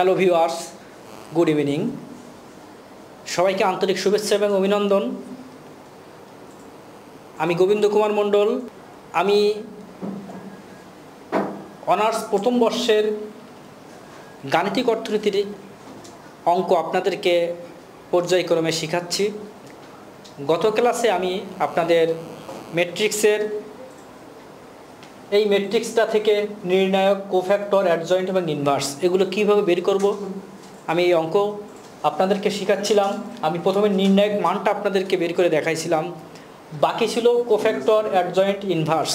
Hello viewers good evening সবাইকে আন্তরিক শুভেচ্ছা এবং অভিনন্দন। আমি গোবিন্দ কুমার মণ্ডল। আমি অনার্স প্রথম বর্ষের গাণিতিক অর্থনীতির অঙ্ক আপনাদেরকে পর্যায়ক্রমে শেখাচ্ছি। গত ক্লাসে আমি আপনাদের ম্যাট্রিক্সের এই ম্যাট্রিক্সটা থেকে নির্ণায়ক কোফ্যাক্টর অ্যাডজয়েন্ট এবং ইনভার্স এগুলো কীভাবে বের করব? আমি এই অঙ্ক আপনাদেরকে শেখাচ্ছিলাম। আমি প্রথমে নির্ণায়ক মানটা আপনাদেরকে বের করে দেখাইছিলাম। বাকি ছিল কোফ্যাক্টর অ্যাডজয়েন্ট ইনভার্স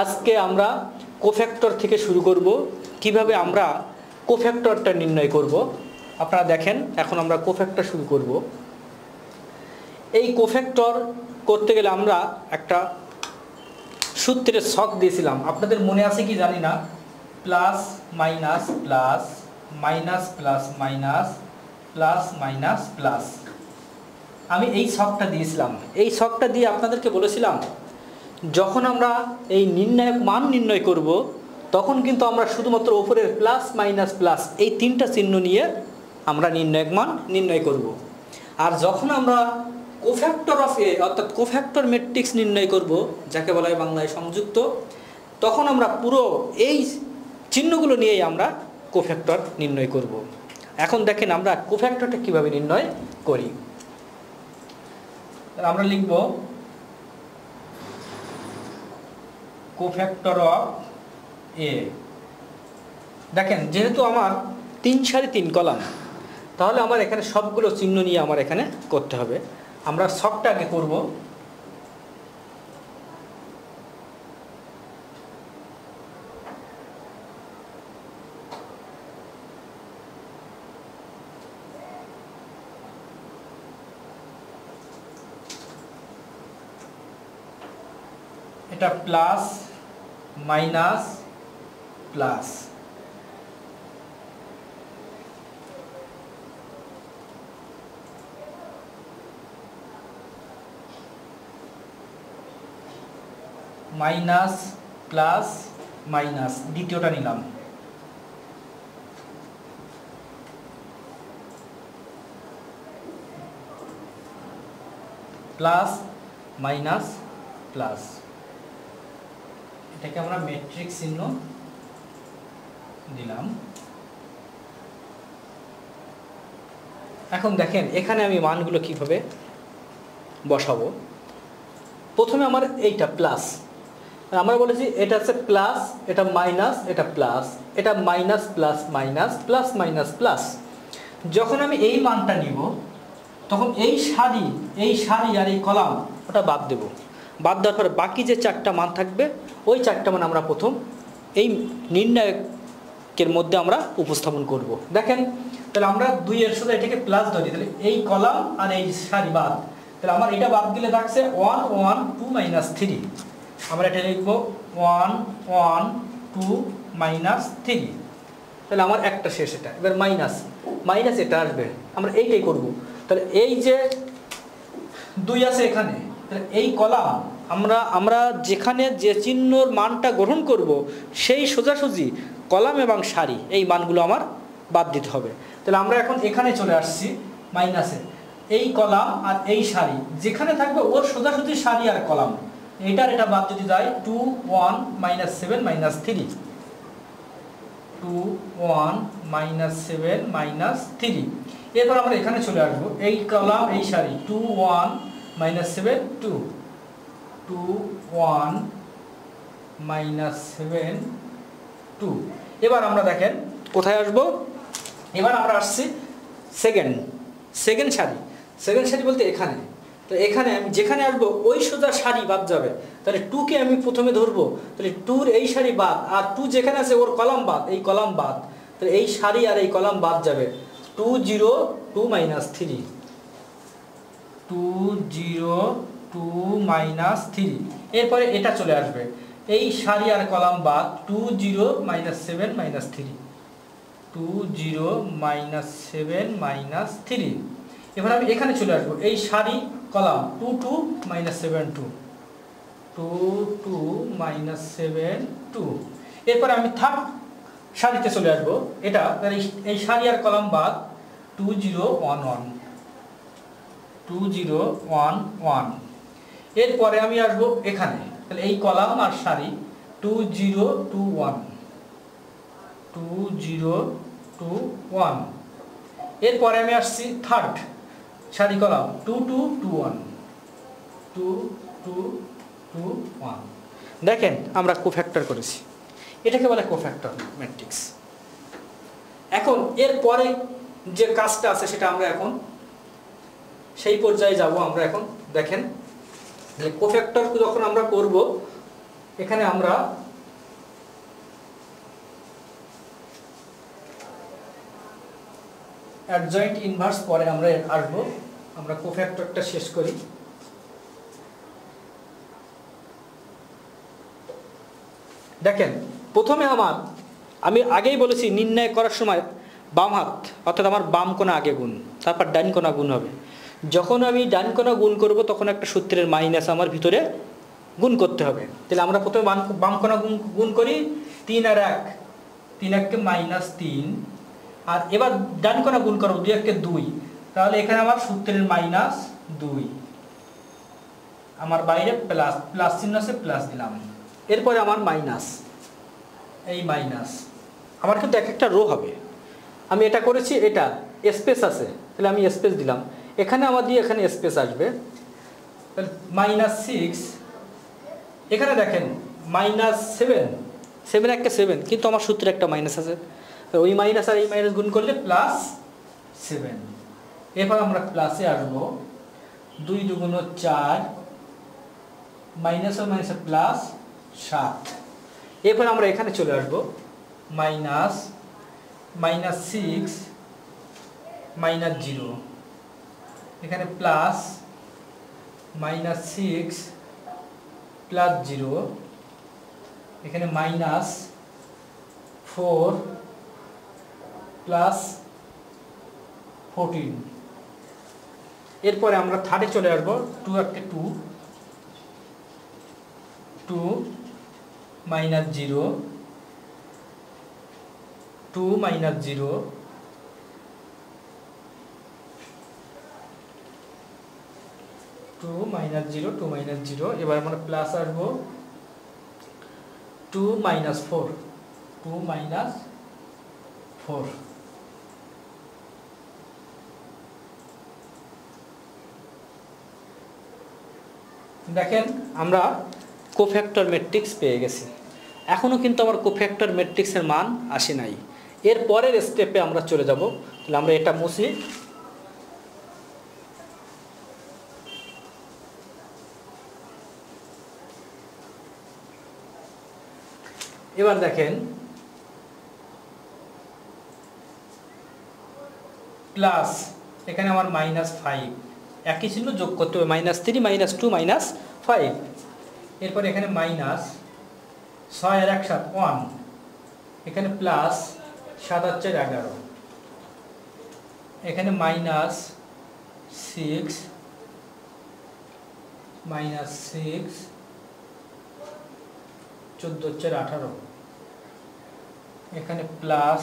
আজকে আমরা কোফ্যাক্টর থেকে শুরু করব। কীভাবে আমরা কোফ্যাক্টরটা নির্ণয় করব? আপনারা দেখেন, এখন আমরা কোফ্যাক্টর শুরু করব। এই কোফ্যাক্টর করতে গেলে আমরা একটা সূত্রের শখ দিয়েছিলাম। আপনাদের মনে আছে কি জানি না? Plus, minus plus minus plus minus plus minus, plus. আমি এই শখটা দিয়েছিলাম। এই শখটা দিয়ে আপনাদেরকে বলেছিলাম, যখন আমরা এই নির্ণায়ক মান নির্ণয় করব, তখন কিন্তু আমরা শুধুমাত্র ওপরের প্লাস, মাইনাস, প্লাস এই তিনটা চিহ্ন নিয়ে আমরা নির্ণায়ক মান নির্ণয় করব। আর যখন আমরা কোফ্যাক্টর অফ এ অর্থাৎ কোফ্যাক্টর ম্যাট্রিক্স নির্ণয় করব, যাকে বলা হয় বাংলায় সংযুক্ত, তখন আমরা পুরো এই চিহ্নগুলো নিয়েই আমরা কোফ্যাক্টর নির্ণয় করব। এখন দেখেন আমরা কোফ্যাক্টরটা কীভাবে নির্ণয় করি। আমরা লিখব কোফ্যাক্টর অফ এ দেখেন, যেহেতু আমার তিন সাড়ে তিন কলাম, তাহলে আমার এখানে সবগুলো চিহ্ন নিয়ে আমার এখানে করতে হবে। আমরা সবটাকে করব। এটা plus minus plus. Minus plus minus, দ্বিতীয়টা নিলাম। Plus minus plus. এটাকে আমরা মেট্রিক চিহ্ন দিলাম। এখন দেখেন, এখানে আমি মানগুলো কীভাবে বসাবো? প্রথমে আমার এইটা, প্লাস। আমরা বলেছি এটা হচ্ছে প্লাস এটা মাইনাস এটা প্লাস এটা minus plus minus plus minus plus যখন আমি এই মানটা নিব, তখন এই সারি এই সারি আর এই কলাম, ওটা বাদ দেব। বাদ দেওয়ার পরে বাকি যে চারটা মান থাকবে, ওই চারটা মান আমরা প্রথম এই নির্ণায়কের মধ্যে আমরা উপস্থাপন করব। দেখেন, তাহলে আমরা দুইয়ের সাথে এটাকে প্লাস ধরি, তাহলে এই কলাম আর এই সারি বাদ। তাহলে আমার এটা বাদ দিলে থাকছে one one two minus three আমরা এটা লিখব one one, two, minus three. তাহলে আমার একটা শেষ এটা। এবার মাইনাস। মাইনাস এটা আসবে। আমরা এইটাই করব। তাহলে এই যে দুই আছে এখানে, তাহলে এই কলাম আমরা আমরা যেখানে যে চিহ্নর মানটা গ্রহণ করব, সেই সোজাসুজি কলাম এবং সারি, এই মানগুলো আমার বাদ দিতে হবে। তাহলে আমরা এখন এখানে চলে আসছি মাইনাসে। এই কলাম আর এই সারি, যেখানে থাকবে ওর সোজাসুজি সারি আর কলাম। এটার এটা বাদ যদি যায় two one minus seven minus three two one minus seven minus three এরপর আমরা এখানে চলে আসব, এই কলাম এই সারি two one minus seven two two one minus seven two এবার আমরা দেখেন, কোথায় আসব? এবার আমরা আসছি সেকেন্ড সেকেন্ড সারি। সেকেন্ড সারি বলতে এখানে। তো এখানে আমি যেখানে আসব, ওই সোজা সারি বাদ যাবে। তাহলে টুকে আমি প্রথমে ধরবো। তাহলে টুর এই সারি বাদ, আর টু যেখানে আছে ওর কলাম বাদ, এই কলাম বাদ। তাহলে এই সারি আর এই কলাম বাদ যাবে। Two zero, two minus three. Two zero, two minus three. এরপরে এটা চলে আসবে। এই সারি আর কলাম বাদ, two zero, minus seven, minus three. Two zero, minus seven, minus three. এবার আমি এখানে চলে আসব। এই সারি column two two minus seven two two two minus seven two এরপরে আমি থার্ড সারিতে চলে আসব। এটা এই সারি আর কলাম বাদ two zero one one two zero one one এরপরে আমি আসব এখানে। তাহলে এই কলাম আর সারি two zero two one two zero two one এরপরে আমি আসছি থার্ড সারি column, two two two, one. Two two two, one. দেখেন, আমরা কোফ্যাক্টর করেছি। এটাকে বলে কোফ্যাক্টর ম্যাট্রিক্স এখন, এর পরে যে কাজটা আছে, সেটা আমরা এখন সেই পর্যায়ে যাব। আমরা এখন দেখেন, যে কোফ্যাক্টর যখন আমরা করব, এখানে আমরা অ্যাডজয়েন্ট ইনভার্স পরে আমরা আসব। আমরা কোফ্যাক্টরটা শেষ করি। দেখেন, প্রথমে আমার, আমি আগেই বলেছি নির্ণয় করার সময় বাম হাত, অর্থাৎ আমার বাম কোণা আগে গুণ, তারপর ডান কোণা গুণ হবে। যখন আমি ডান কোণা গুণ করব, তখন একটা সূত্রের মাইনাস আমার ভিতরে গুণ করতে হবে। তাহলে আমরা প্রথমে বাম বাম কোণা গুণ গুণ করি, তিন আর এক, তিন এককে মাইনাস তিন। আর এবার ডান করা গুণ করব দুই একটা দুই। তাহলে এখানে আমার সূত্রের মাইনাস দুই। আমার বাইরে প্লাস প্লাস চিহ্ন আছে প্লাস দিলাম। এরপরে আমার মাইনাস এই মাইনাস আমার কিন্তু এক একটা রো হবে। আমি এটা করেছি, এটা স্পেস আছে। তাহলে আমি স্পেস দিলাম। এখানে আমার দিয়ে এখানে স্পেস আসবে। মাইনাস সিক্স এখানে দেখেন মাইনাস সেভেন সেভেন একটা সেভেন কিন্তু আমার সূত্রে একটা মাইনাস আছে। তো ওই মাইনাস আর এই মাইনাস গুণ করলে প্লাস সেভেন এরপর আমরা প্লাসে আসব। দুই দুগুণ চার মাইনাস ও মাইনাস প্লাস সাত। এরপর আমরা এখানে চলে আসব। Minus minus six minus zero এখানে plus minus six plus zero এখানে মাইনাস ফোর প্লাস ফোরটিন এরপরে আমরা থার্ডে চলে আসব টু একটা two two minus zero two minus zero two minus zero two minus zero এবার আমরা প্লাস আসব two minus four two minus four দেখেন, আমরা কোফ্যাক্টর ম্যাট্রিক্স পেয়ে গেছি। এখনও কিন্তু আমার কোফ্যাক্টর ম্যাট্রিক্সের মান আসে নাই। এর পরের স্টেপে আমরা চলে যাব। তাহলে আমরা এটা মুছি। এবার দেখেন প্লাস এখানে আমার মাইনাস ফাইভ একই চিহ্ন যোগ করতে হবে minus three minus two minus five এরপর এখানে মাইনাস ছয় আর এক সাত ওয়ান এখানে প্লাস সাত আর চার, এগারো। এখানে মাইনাস সিক্স মাইনাস সিক্স চোদ্দ চার, আঠারো। এখানে plus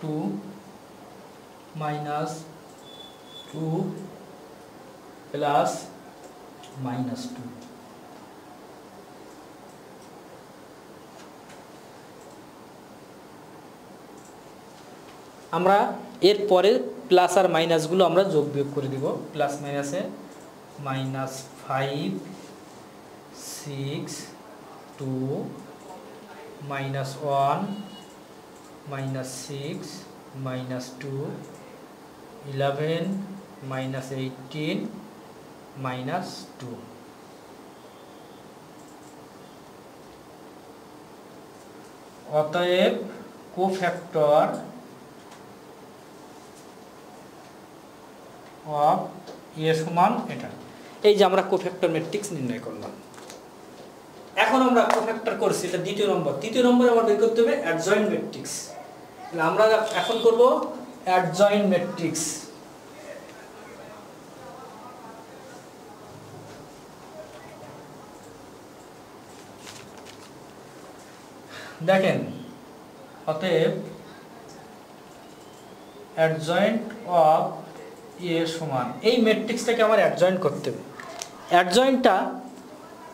two minus two plus minus two আমরা এর পরে প্লাস আর মাইনাসগুলো আমরা যোগ বিয়োগ করে দিব। প্লাস মাইনাসে minus five six two minus one minus six minus two eleven minus eighteen minus two অতএব কোফ্যাক্টর অফ এ সমান এটা। এই যে আমরা কোফ্যাক্টর ম্যাট্রিক্স নির্ণয় করলাম। এখন আমরা কোফ্যাক্টর করছি, এটা দ্বিতীয় নম্বর। তৃতীয় নম্বরে আমরা বের করতে হবে? অ্যাডজয়েন্ট ম্যাট্রিক্স আমরা এখন করব অ্যাডজয়েন্ট ম্যাট্রিক্স দেখেন, অতএব অ্যাডজয়েন্ট অফ এ সমান। এই ম্যাট্রিক্সটাকে আমার অ্যাডজয়েন্ট করতে হবে। অ্যাডজয়েন্টটা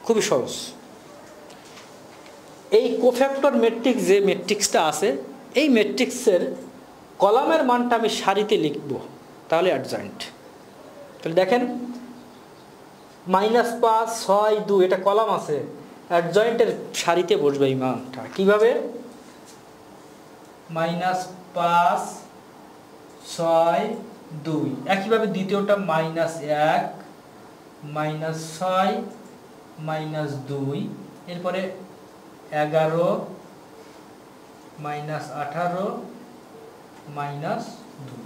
খুবই সহজ। এই কোফ্যাক্টর ম্যাট্রিক্স যে ম্যাট্রিক্সটা আছে, এই ম্যাট্রিক্সের কলামের মানটা আমি সারিতে লিখব, তাহলে অ্যাডজয়েন্ট তাহলে দেখেন মাইনাস পাঁচ, ছয় দু এটা কলাম আছে। অ্যাডজয়েন্টের সারিতে বসবে এই মানটা কীভাবে? মাইনাস পাঁচ, ছয়, দুই। একইভাবে দ্বিতীয়টা মাইনাস এক, মাইনাস ছয়, মাইনাস দুই। এরপরে এগারো, মাইনাস আঠারো, মাইনাস দুই।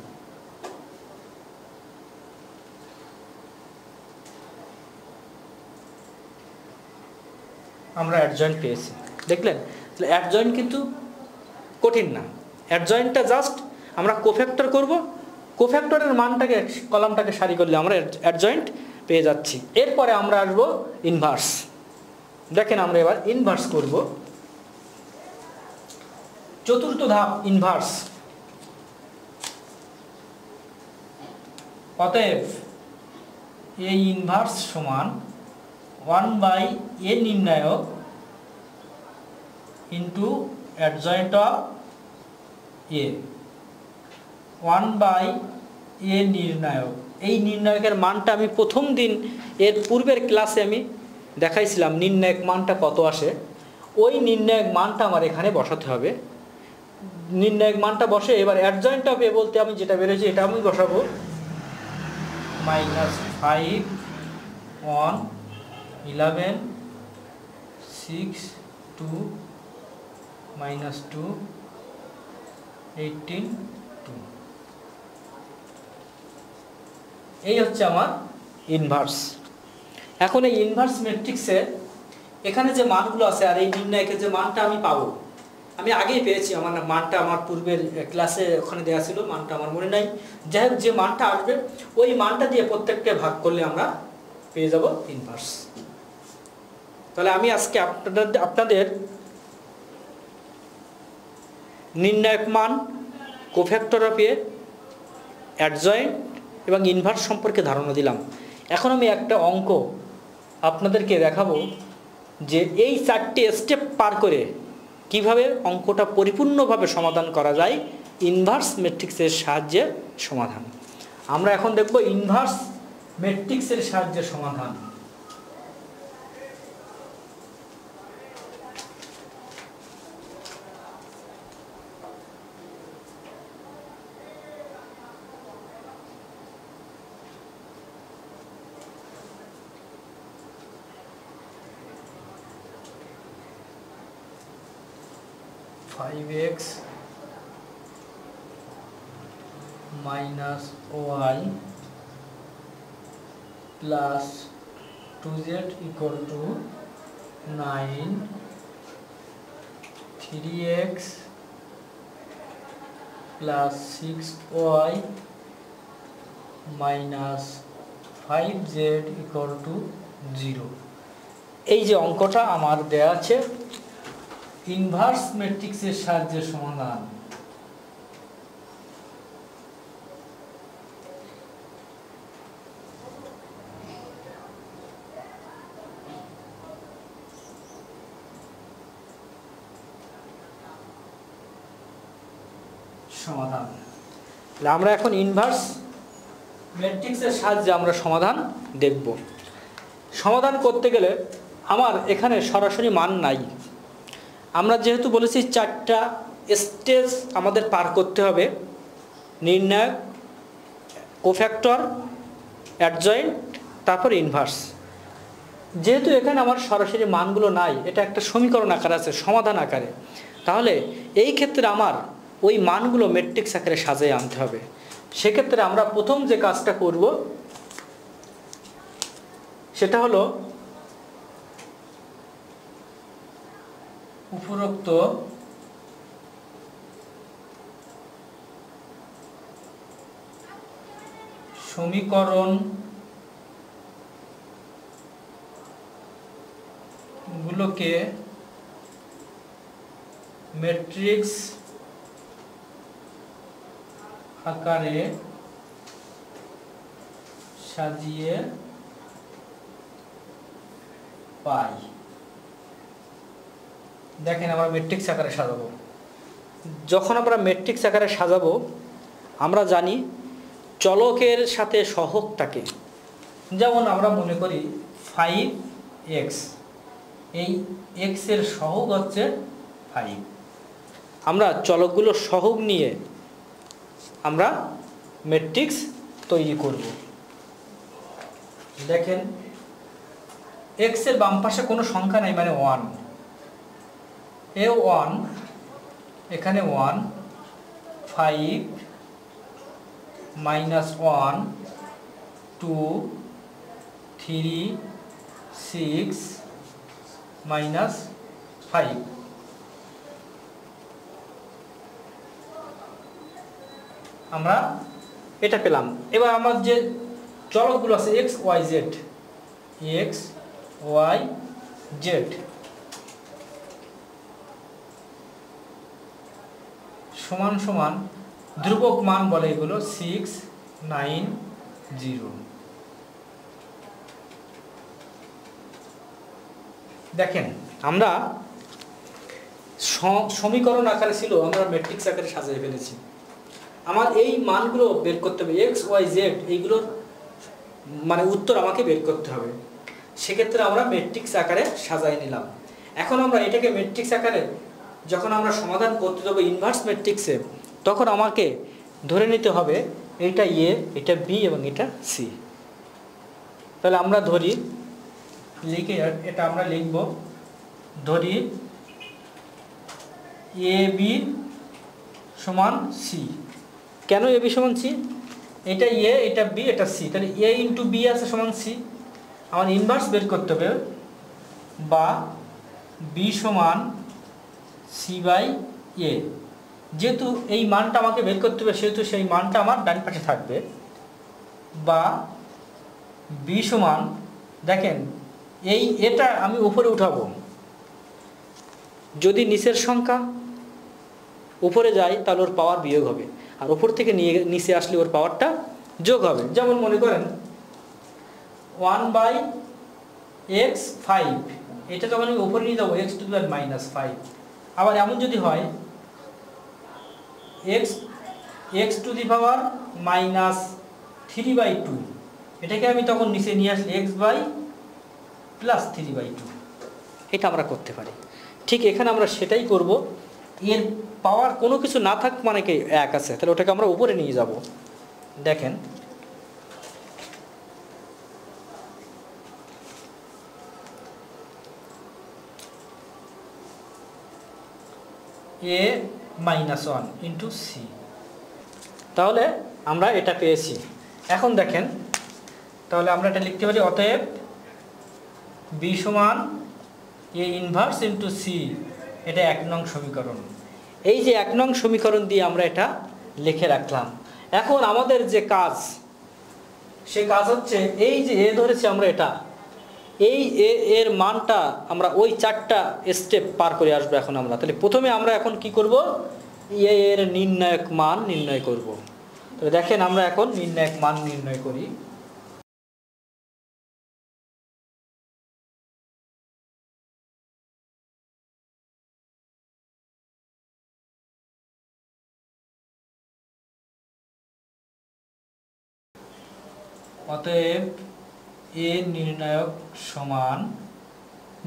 আমরা অ্যাডজয়েন্ট পেয়েছি। দেখলেন? তাহলে অ্যাডজয়েন্ট কিন্তু কঠিন না। অ্যাডজয়েন্টটা জাস্ট আমরা কোফ্যাক্টর করব। কোফ্যাক্টরের মানটাকে, কলামটাকে সারি করলে আমরা অ্যাডজয়েন্ট পেয়ে যাচ্ছি। এরপরে আমরা আসব ইনভার্স দেখেন আমরা এবার ইনভার্স করব। চতুর্থ ধাপ ইনভার্স অতএব এই ইনভার্স সমান ওয়ান বাই এ নির্ণায়ক into adjoint of A one by A নির্ণায়ক। এই নির্ণায়কের মানটা আমি প্রথম দিন এর পূর্বের ক্লাসে আমি দেখাইছিলাম নির্ণায়ক মানটা কত আসে। ওই নির্ণায়ক মানটা আমার এখানে বসাতে হবে। নির্ণায়ক মানটা বসে, এবার অ্যাডজয়েন্ট অফ এ বলতে আমি যেটা বেরোছি এটা আমি বসাবো। Minus five one eleven, six, two, minus two, eighteen, two. এই হচ্ছে আমার ইনভার্স এখন এই ইনভার্স ম্যাট্রিক্সে এখানে যে মানগুলো আছে আর এই নির্ণায়কের যে মানটা আমি পাবো, আমি আগেই পেয়েছি, আমার মানটা আমার পূর্বের ক্লাসে ওখানে দেওয়া ছিল, মানটা আমার মনে নাই। যাই হোক, যে মানটা আসবে, ওই মানটা দিয়ে প্রত্যেককে ভাগ করলে আমরা পেয়ে যাব ইনভার্স তাহলে আমি আজকে আপনাদের আপনাদের নির্ণায়ক মান কোফ্যাক্টর অফ এ অ্যাডজয়েন্ট এবং ইনভার্স সম্পর্কে ধারণা দিলাম। এখন আমি একটা অঙ্ক আপনাদেরকে দেখাবো যে এই চারটি স্টেপ পার করে কীভাবে অঙ্কটা পরিপূর্ণভাবে সমাধান করা যায়, ইনভার্স ম্যাট্রিক্সের সাহায্যে সমাধান। আমরা এখন দেখব ইনভার্স ম্যাট্রিক্সের সাহায্যে সমাধান। Plus two Z equal to nine three X plus six Y minus five Z equal to zero. এই যে অঙ্কটা আমার দেয়া আছে ইনভার্স ম্যাট্রিক্সের সাহায্যে সমাধান। সমাধান। আমরা এখন ইনভার্স ম্যাট্রিক্সের সাহায্যে আমরা সমাধান দেখব। সমাধান করতে গেলে আমার এখানে সরাসরি মান নাই। আমরা যেহেতু বলেছি চারটা স্টেজ আমাদের পার করতে হবে, নির্ণায়ক কোফ্যাক্টর অ্যাডজয়েন্ট তারপর ইনভার্স যেহেতু এখানে আমার সরাসরি মানগুলো নাই, এটা একটা সমীকরণ আকারে আছে, সমাধান আকারে, তাহলে এই ক্ষেত্রে আমার ওই মানগুলো মেট্রিক্স আকারে সাজিয়ে আনতে হবে। সেক্ষেত্রে আমরা প্রথম যে কাজটা করব, সেটা হলো উপরোক্ত সমীকরণ গুলোকে ম্যাট্রিক্স আকারে সাজিয়ে পাই। দেখেন আমরা মেট্রিক্স আকারে সাজাবো। যখন আমরা মেট্রিক্স আকারে সাজাবো, আমরা জানি চলকের সাথে সহগ থাকে যেমন আমরা মনে করি ফাইভ এক্স এই এক্সের সহগ হচ্ছে ফাইভ আমরা চলকগুলোর সহগ নিয়ে আমরা মেট্রিক্স তৈরি করব। দেখেন এক্সের বাম পাশে কোনো সংখ্যা নাই মানে ওয়ান এ ওয়ান, এখানে one, five, minus one, two, three, six, minus five. আমরা এটা পেলাম। এবার আমার যে চলকগুলো আছে, X, Y, Z, X, Y, Z. সমান সমান ধ্রুবক মান বলে এগুলো সিক্স নাইন জিরো দেখেন, আমরা সমীকরণ আকারে ছিল, আমরা ম্যাট্রিক্স আকারে সাজিয়ে ফেলেছি। আমার এই মানগুলো বের করতে হবে এক্স ওয়াই জেড এইগুলোর মানে উত্তর আমাকে বের করতে হবে। সেক্ষেত্রে আমরা ম্যাট্রিক্স আকারে সাজাই নিলাম। এখন আমরা এটাকে ম্যাট্রিক্স আকারে যখন আমরা সমাধান করতে যাব ইনভার্স ম্যাট্রিক্সে তখন আমাকে ধরে নিতে হবে এটা এ এটা বি এবং এটা সি তাহলে আমরা ধরি, লিখে এটা আমরা লিখব, ধরি এ বি সমান সি কেন এ বি সমান সি এটা এ এটা বি এটা সি তাহলে এ ইন্টু বি আছে সমান সি আমার ইনভার্স বের করতে হবে, বা বি সমান সি বাই এ যেহেতু এই মানটা আমাকে বের করতে হবে, সেহেতু সেই মানটা আমার ডান পাশে থাকবে। বা বি সমান, দেখেন, এই এটা আমি উপরে উঠাবো। যদি নিচের সংখ্যা উপরে যায়, তাহলে ওর পাওয়ার বিয়োগ হবে। আর উপর থেকে নিয়ে, নিচে আসলে ওর পাওয়ারটা যোগ হবে। যেমন মনে করেন ওয়ান বাই এক্স ফাইভ এটা যখন আমি উপরে নিয়ে যাব X to the minus five আবার এমন যদি হয় X X to the power minus three by two এটাকে আমি তখন নিচে নিয়ে আসি X by plus three by two এটা আমরা করতে পারি। ঠিক এখানে আমরা সেটাই করব। এর পাওয়ার কোনো কিছু না থাক মানে কি এক আছে, তাহলে ওটাকে আমরা উপরে নিয়ে যাব। দেখেন A minus one into C তাহলে আমরা এটা পেয়েছি। এখন দেখেন, তাহলে আমরা এটা লিখতে পারি, অতএব বি সমান এ ইনভার্স ইন্টু সি এটা এক নং সমীকরণ। এই যে এক নং সমীকরণ দিয়ে আমরা এটা লিখে রাখলাম। এখন আমাদের যে কাজ, সে কাজ হচ্ছে, এই যে এ ধরেছি আমরা এটা এই এর মানটা আমরা ওই চারটা স্টেপ পার করে আসব এখন আমরা। তাহলে প্রথমে আমরা এখন কি করব? এ, এর নির্ণায়ক মান নির্ণয় করব। তাহলে দেখেন আমরা এখন নির্ণায়ক মান নির্ণয় করি। অতএব এ নির্ণায়ক সমান।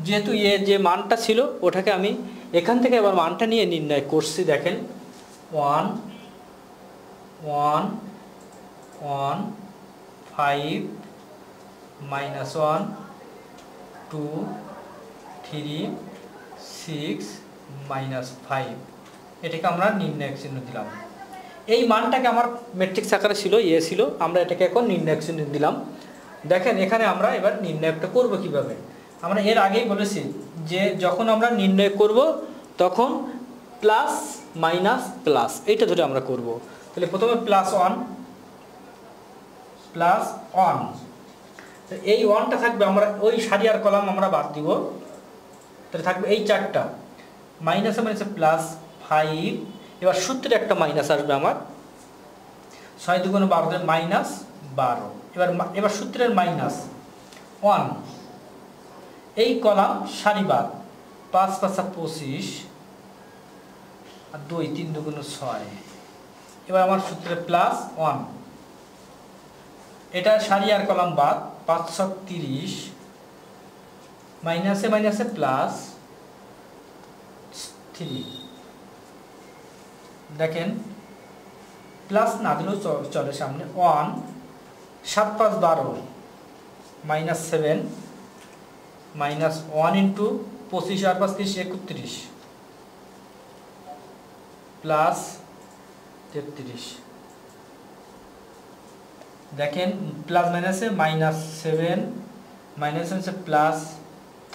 যেহেতু এ যে মানটা ছিল, ওটাকে আমি এখান থেকে আবার মানটা নিয়ে নির্ণয় করছি, দেখেন। One one one, five, minus one, two, three, six, minus five. এটাকে আমরা নির্ণায়ক চিহ্ন দিলাম। এই মানটাকে আমার ম্যাট্রিক্স আকারে ছিল ইয়ে ছিল, আমরা এটাকে এখন নির্ণায়ক চিহ্ন দিলাম। দেখেন, এখানে আমরা এবার নির্ণয়টা করব কীভাবে? আমরা এর আগেই বলেছি যে যখন আমরা নির্ণয় করব, তখন প্লাস মাইনাস প্লাস এইটা ধরে আমরা করব। তাহলে প্রথমে প্লাস ওয়ান প্লাস ওয়ান এই ওয়ানটা থাকবে, আমরা ওই সারি আর কলাম আমরা বাদ দিব। তাহলে থাকবে এই চারটা। মাইনাসে মাইনাসে প্লাস ফাইভ এবার সূত্রে একটা মাইনাস আসবে আমার। ছয় দুগুণে বারো মাইনাস বারো। এবার এবার সূত্রের মাইনাস ওয়ান এই কলাম সারিবাদ পাঁচ পাঁচা পঁচিশ। আর দুই, তিন দুগুণ ছয়। এবার আমার সূত্রে প্লাস ওয়ান এটা সারি আর কলাম বাদ, পাঁচ ছক তিরিশ। মাইনাসে মাইনাসে প্লাস থ্রি দেখেন প্লাস না দিলেও চলে সামনে। ওয়ান সাত পাঁচ বারো minus seven minus one into পঁচিশ আর পাঁচ, তিরিশ, একত্রিশ প্লাস তেত্রিশ। দেখেন প্লাস মাইনাসে মাইনাস সেভেন মাইনাস হচ্ছে plus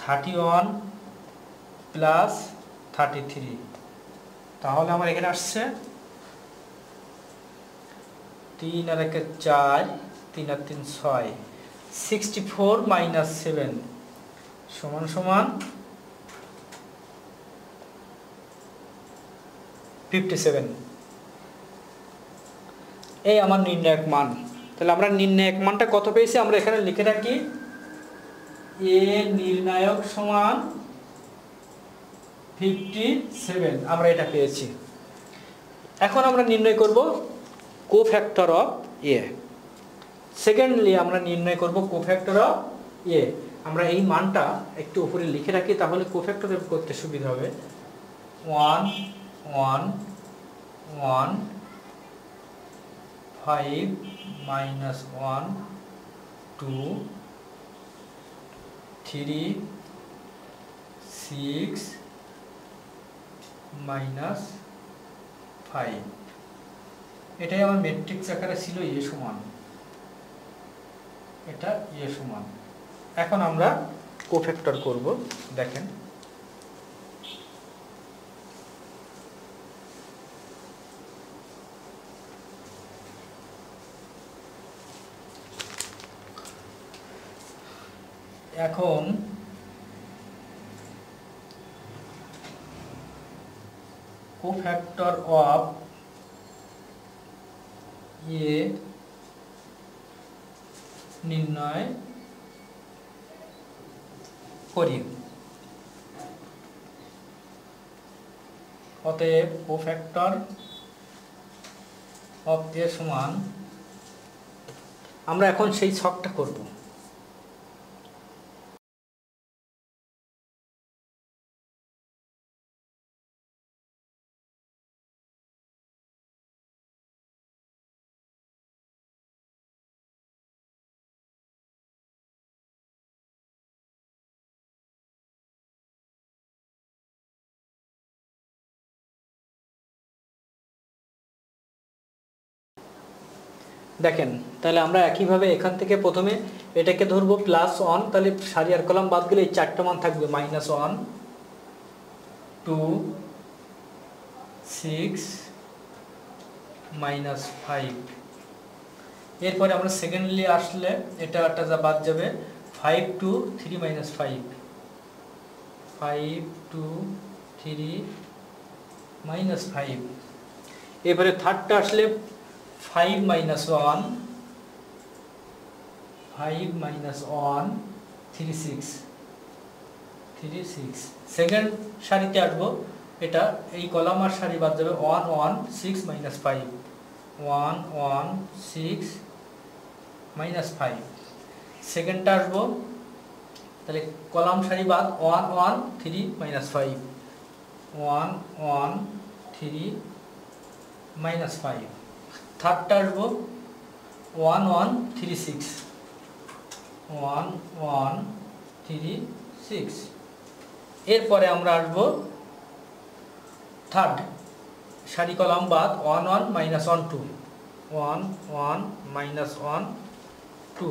thirty one plus thirty three তাহলে আমার এখানে আসছে তিন আর একে চার তিন আর তিন ছয়। সিক্সটি ফোর মাইনাস সেভেন সমান সমান ফিফটি সেভেন এই আমার নির্ণায়ক মান। তাহলে আমরা নির্ণায়ক মানটা কত পেয়েছি? আমরা এখানে লিখে রাখি। এ নির্ণায়ক সমান ফিফটি সেভেন আমরা এটা পেয়েছি। এখন আমরা নির্ণয় করব কোফ্যাক্টর অফ এ সেকেন্ডলি আমরা নির্ণয় করব কোফ্যাক্টর অফ এ আমরা এই মানটা একটু উপরে লিখে রাখি, তাহলে কোফ্যাক্টর করতে সুবিধা হবে। One one one five minus one two three six minus five এটাই আমার মেট্রিক্স আকারে ছিল এ সমান। এটা এ সমান। এখন আমরা কোফ্যাক্টর করব দেখেন। এখন কোফ্যাক্টর অফ এ নির্ণয় করি অতএব ও ফ্যাক্টর অফ এ সমান আমরা এখন সেই ছকটা করব। দেখেন, তাহলে আমরা একইভাবে এখান থেকে প্রথমে এটাকে ধরবো প্লাস ওয়ান তাহলে সারি আর কলাম বাদ গেলে এই চারটা মান থাকবে minus one two six minus five এরপরে আমরা সেকেন্ডলি আসলে এটা একটা যা বাদ যাবে five two three minus five five two three minus five এরপরে থার্ডটা আসলে five minus one five minus one three six three six second সারিতে আসব, এটা এই কলাম আর সারি বাদ যাবে one one six minus five one one six minus five সেকেন্ডটা আসব, তাহলে কলাম সারি বাদ one one three minus five one one three minus five থার্ডটা আসব one one three six one one three six এরপরে আমরা আসব থার্ড সারি কলাম বাদ one one minus one two one one minus one two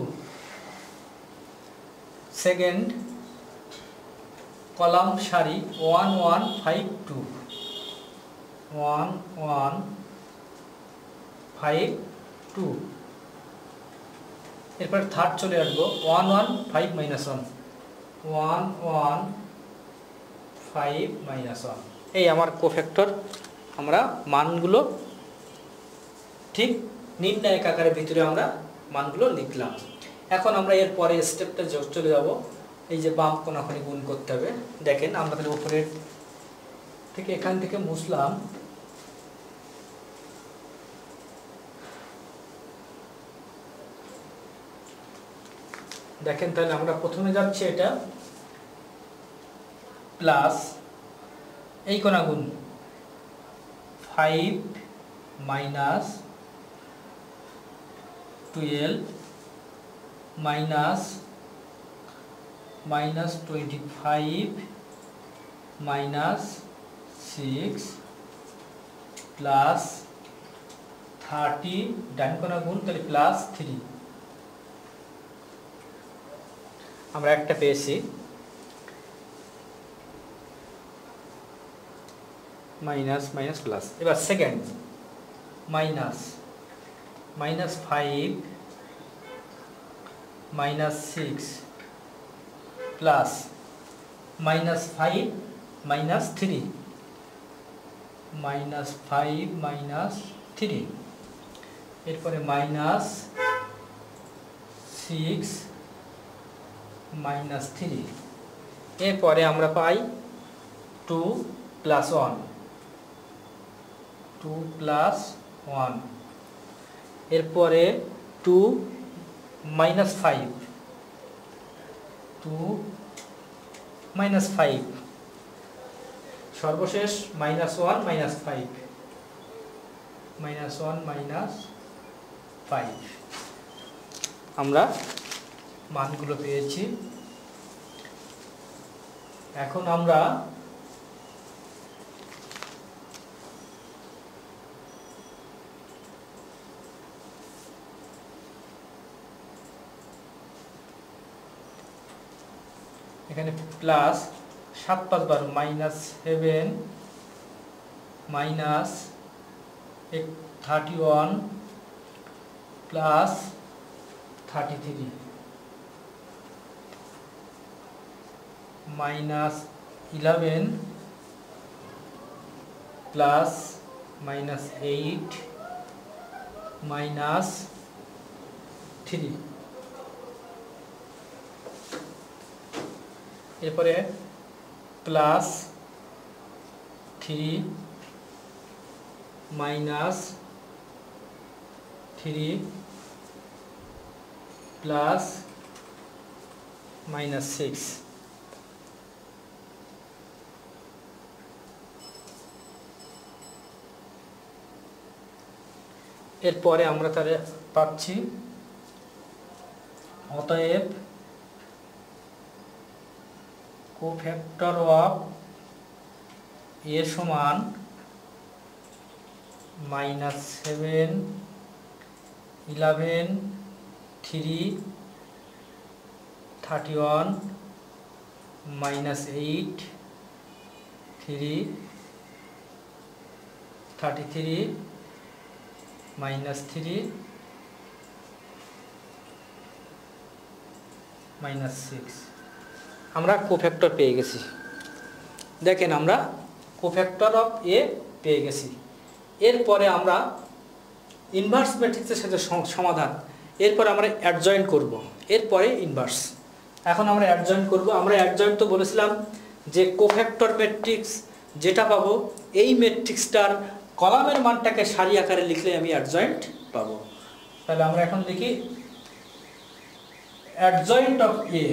second column সারি one one five two one one five two এরপর third চলে আসব। One one five minus one one one five minus one এই আমার cofactor আমরা মানগুলো ঠিক নির্ণায়ক আকারের ভিতরে আমরা মানগুলো লিখলাম। এখন আমরা এর পরে স্টেপটা চলে যাব। এই যে বাম কোনাখানি গুণ করতে হবে। দেখেন আমরা তাহলে উপরের থেকে এখান থেকে মুছলাম। দেখেন তাহলে আমরা প্রথমে যাচ্ছি এটা প্লাস এই কোনা গুণ five minus twelve minus minus twenty five minus six plus thirty ডান কোনা গুণ তাহলে প্লাস থ্রি আমরা একটা পেয়েছি। Minus minus, plus. এবার second. Minus minus five, minus six, plus, minus five, minus three. Minus five, minus three. এরপরে minus six minus three এরপরে আমরা পাই two plus one two plus one এরপরে two minus five two minus five সর্বশেষ minus one minus five minus one minus five আমরা মানগুলো পেয়েছি। এখন আমরা এখানে প্লাস সাত পাঁচ বারো minus seven minus thirty one plus thirty three minus eleven plus minus eight minus three এরপরে plus three minus three plus minus six এরপরে আমরা তাহলে পাচ্ছি। অতএব কোফ্যাক্টর অফ এ সমান minus seven eleven three thirty one minus eight three thirty three minus three minus six আমরা cofactor পেয়ে গেছি। দেখেন আমরা কোফ্যাক্টর অফ এ পেয়ে গেছি। এরপরে আমরা ইনভার্স ম্যাট্রিক্সের সাথে সমাধান। এরপরে আমরা অ্যাডজয়েন্ট করব। এরপরে ইনভার্স এখন আমরা অ্যাডজয়েন্ট করব। আমরা অ্যাডজয়েন্ট তো বলেছিলাম যে কোফ্যাক্টর ম্যাট্রিক্স যেটা পাবো, এই ম্যাট্রিক্সটার কলামের মানটাকে সারি আকারে লিখলে আমি অ্যাডজয়েন্ট পাবো। তাহলে আমরা এখন দেখি অ্যাডজয়েন্ট অফ এ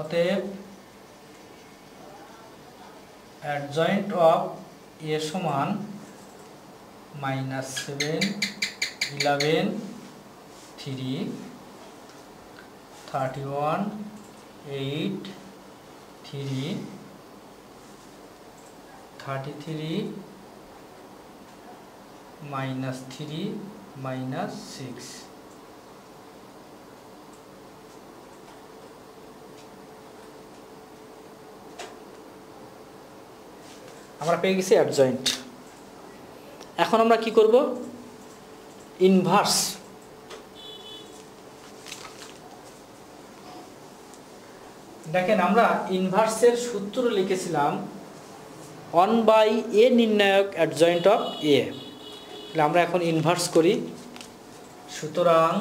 অতএব অ্যাডজয়েন্ট অফ এ সমান minus seven eleven three thirty one eight three thirty three minus three minus six আমরা পেয়ে গেছি অ্যাডজয়েন্ট এখন আমরা কি করব? ইনভার্স দেখেন আমরা ইনভার্সের সূত্র লিখেছিলাম ওয়ান বাই এ নির্ণায়ক অ্যাডজয়েন্ট অফ এ তাহলে আমরা এখন ইনভার্স করি। সুতরাং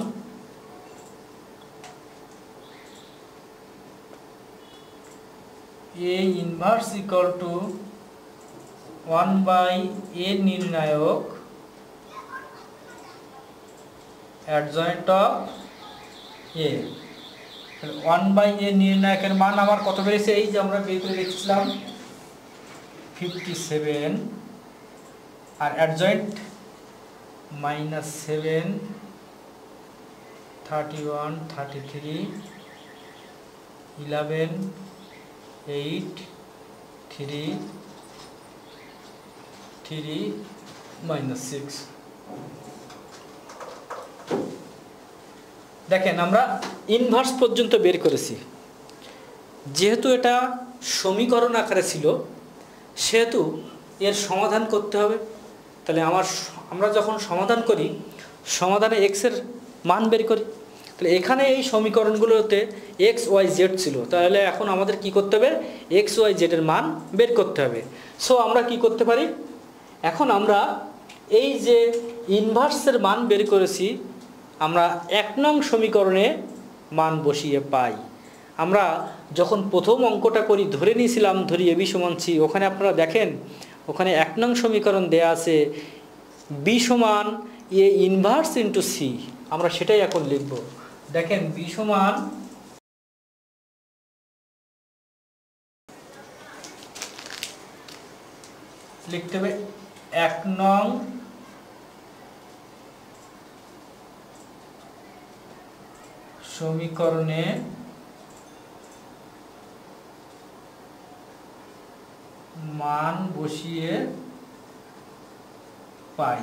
A inverse equal to one by A নির্ণায়ক adjoint of A one by A নির্ণায়কের মান আমার কত বেড়েছে? এই যে আমরা বের করে রেখেছিলাম ফিফটি সেভেন আর adjoint minus seven thirty one thirty three eleven eight three three minus six দেখেন, আমরা ইনভার্স পর্যন্ত বের করেছি। যেহেতু এটা সমীকরণ আকারে ছিল, সেহেতু এর সমাধান করতে হবে। তাহলে আমার আমরা যখন সমাধান করি, সমাধানে এক্সের মান বের করি। তাহলে এখানে এই সমীকরণগুলোতে এক্স ওয়াই জেড ছিল। তাহলে এখন আমাদের কি করতে হবে? এক্স ওয়াই জেডের মান বের করতে হবে। সো আমরা কি করতে পারি? এখন আমরা এই যে ইনভার্সের মান বের করেছি আমরা এক নং সমীকরণে মান বসিয়ে পাই। আমরা যখন প্রথম অঙ্কটা করি, ধরে নিয়েছিলাম ধরি এবি সমান সি, ওখানে আপনারা দেখেন, ওখানে এক নং সমীকরণ দেয়া আছে, বি সমান এ ইনভার্স ইন্টু সি আমরা সেটাই এখন লিখব। দেখেন, বি সমান লিখতে হবে এক নং সমীকরণে মান বসিয়ে পাই।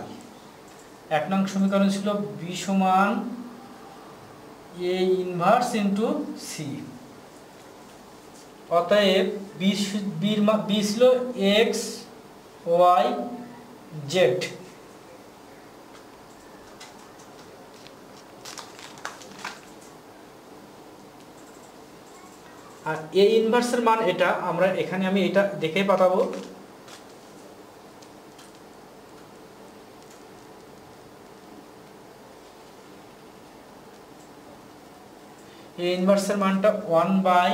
এক নং সমীকরণ ছিল বি সমান এ ইনভার্স ইন্টু সি অতএব বি বির বি ছিল এক্স ওয়াই জেড আর এ ইনভার্সের মান এটা, আমরা এখানে আমি এটা দেখে পাঠাবো। এ ইনভার্সের মানটা one by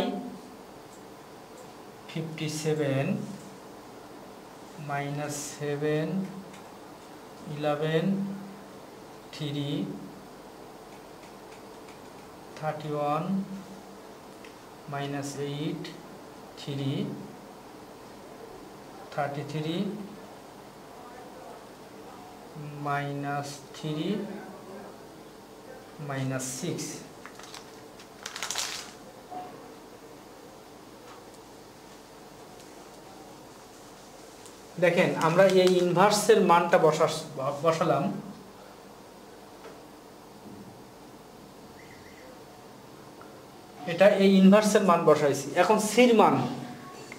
fifty seven minus seven eleven three thirty one minus eight three thirty three minus three minus six দেখেন, আমরা এই ইনভার্সের মানটা বসাস বসালাম। এটা এই ইনভার্সের মান বসাইছি। এখন সির মান।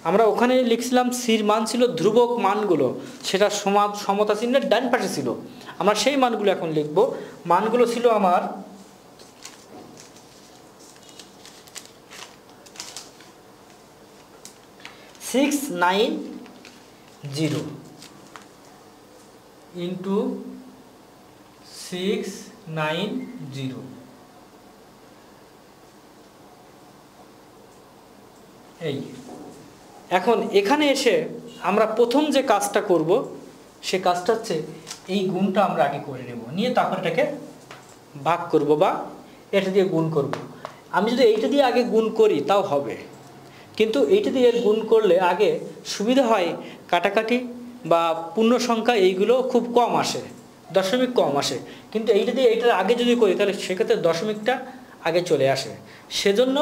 আমরা ওখানে লিখছিলাম সির মান ছিল ধ্রুবক মানগুলো। সেটা সমান সমতা চিহ্নের ডান পাশে ছিল। আমরা সেই মানগুলো এখন লিখব। মানগুলো ছিল আমার six nine zero into six nine zero এই এখন এখানে এসে আমরা প্রথম যে কাজটা করব, সে কাজটা হচ্ছে এই গুণটা আমরা আগে করে নেব। নিয়ে তারপর এটাকে ভাগ করব বা এটা দিয়ে গুণ করব। আমি যদি এইটা দিয়ে আগে গুণ করি, তাও হবে। কিন্তু এইটা দিয়ে গুণ করলে আগে সুবিধা হয় কাটাকাটি বা পূর্ণ সংখ্যা এইগুলো খুব কম আসে, দশমিক কম আসে। কিন্তু এইটা দিয়ে এইটার আগে যদি করি, তাহলে সেক্ষেত্রে দশমিকটা আগে চলে আসে। সেজন্য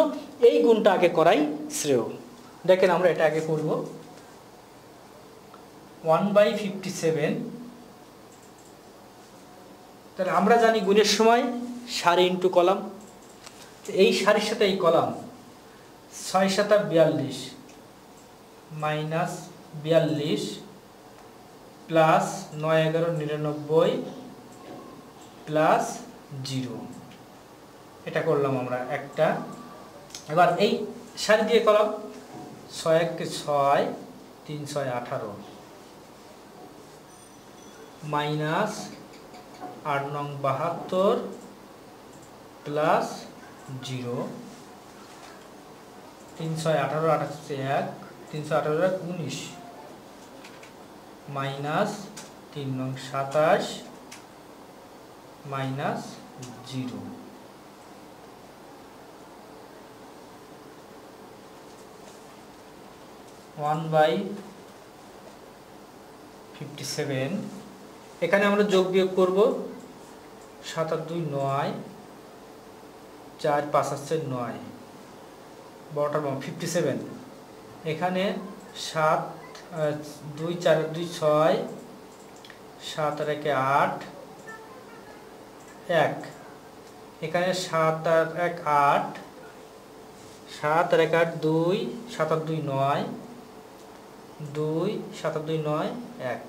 এই গুণটা আগে করাই শ্রেয়। দেখেন আমরা এটা আগে করব। One by fifty seven. তাহলে আমরা জানি গুণের সময় সারি ইন্টু কলাম। এই সারির সাথে এই কলাম ছয় সাতা বিয়াল্লিশ মাইনাস বিয়াল্লিশ প্লাস নয় এগারো নিরানব্বই প্লাস জিরো। এটা করলাম আমরা একটা। এবার এই সারি দিয়ে কলাম, ছয় এককে ছয়, তিন ছয় আঠারো। মাইনাস আট নং বাহাত্তর প্লাস জিরো। তিন ছয় আঠারো, আঠাশ এক তিনশো আঠারো এক, উনিশ। মাইনাস তিন নং সাতাশ, minus zero. One by fifty seven. এখানে আমরা যোগ বিয়োগ করব। সাত আর দুই নয়, চার পাঁচ আসছে নয়। বড়টার ফিফটি সেভেন। এখানে সাত দুই, চার দুই ছয়, সাত আর একে আট, এক। এখানে সাত আর এক আট, সাত আর এক আট দুই, সাত আর দুই নয়। দুই, সাত আর দুই নয়, এক।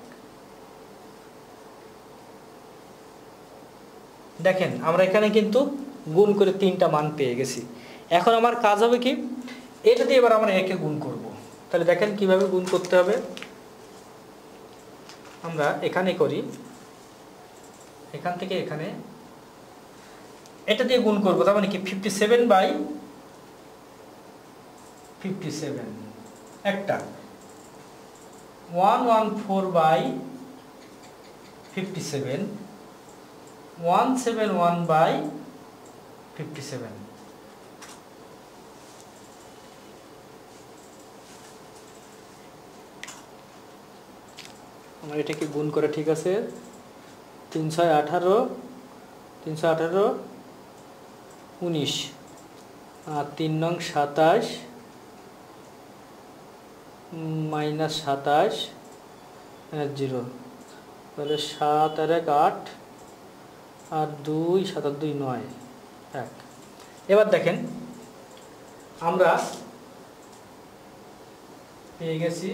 দেখেন, আমরা এখানে কিন্তু গুণ করে তিনটা মান পেয়ে গেছি। এখন আমার কাজ হবে কি? এটা দিয়ে এবার আমরা একে গুণ করব। তাহলে দেখেন কীভাবে গুণ করতে হবে। আমরা এখানে করি। এখান থেকে এখানে এটা দিয়ে গুণ করব, তার মানে কি? Fifty seven by fifty seven একটা। One one four by fifty seven one seven one by fifty seven আমার এটাকে গুণ করে ঠিক আছে তিন ছয় আঠারো, তিনশো আঠারো, উনিশ। আর তিন নং সাতাশ মাইনাস সাতাশ জিরো। তাহলে সাত আর এক আট, আর দুই, সাত আর দুই নয়, এক। এবার দেখেন, আমরা পেয়ে গেছি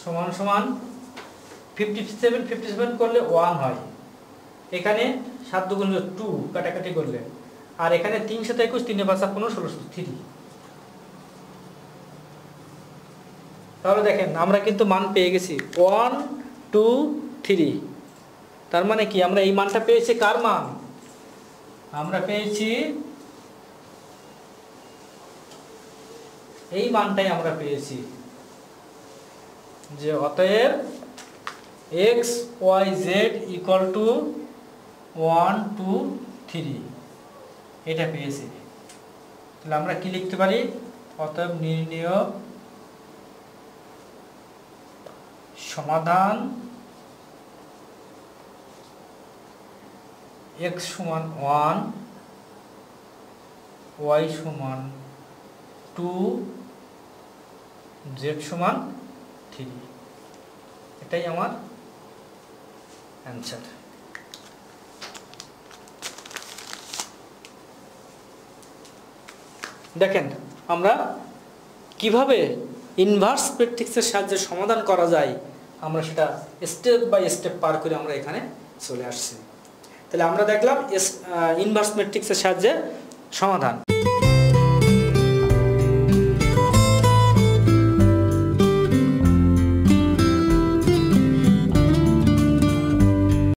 সমান সমান ফিফটি সেভেন ফিফটি সেভেন করলে ওয়ান হয়। এখানে সাত দুগুণ টু কাটাকাটি করলে। আর এখানে তিন সাথে একুশ তিনে পাঁচা পনেরো ষোলোশো থ্রি তাহলে দেখেন, আমরা কিন্তু মান পেয়ে গেছি। ওয়ান টু থ্রি তার মানে কি? আমরা এই মানটা পেয়েছি কার মান? আমরা পেয়েছি এই মানটাই আমরা পেয়েছি। যে অতএব X Y Z equal to one two three এটা পেয়েছি। তাহলে আমরা কি লিখতে পারি? অতএব নির্ণয় সমাধান এক্স সমান ওয়ান ওয়াই সমান টু জেড সমান থ্রি এটাই আমার অ্যান্সার দেখেন, আমরা কীভাবে ইনভার্স প্র্যাকটিক্সের সাহায্যে সমাধান করা যায়, আমরা সেটা স্টেপ বাই স্টেপ পার করে আমরা এখানে চলে আসছি। তাহলে আমরা দেখলাম ইনভার্স ম্যাট্রিক্সের সাহায্যে সমাধান।